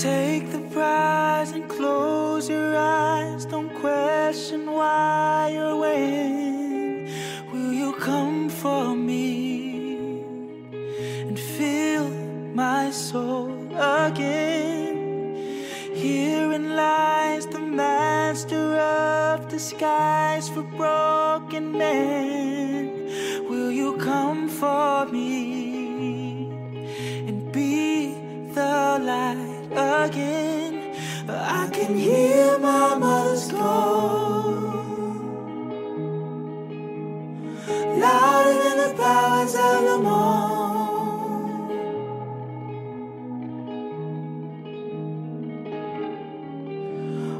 Take the prize and close your eyes. Don't question why or when. Will you come for me and fill my soul again? Herein lies the master of disguise for broken men. Will you come for me again? I can hear my mother's call louder than the powers of the morn.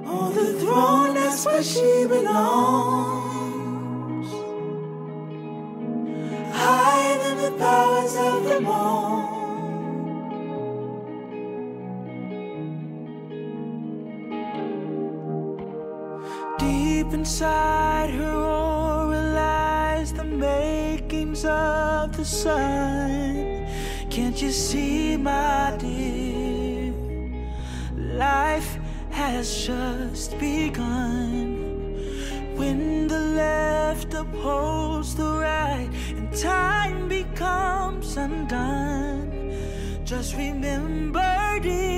On the throne, that's where she belongs. Higher than the powers of the morn. Deep inside her aura lies the makings of the sun. Can't you see, my dear? Life has just begun. When the left upholds the right and time becomes undone, just remember, dear.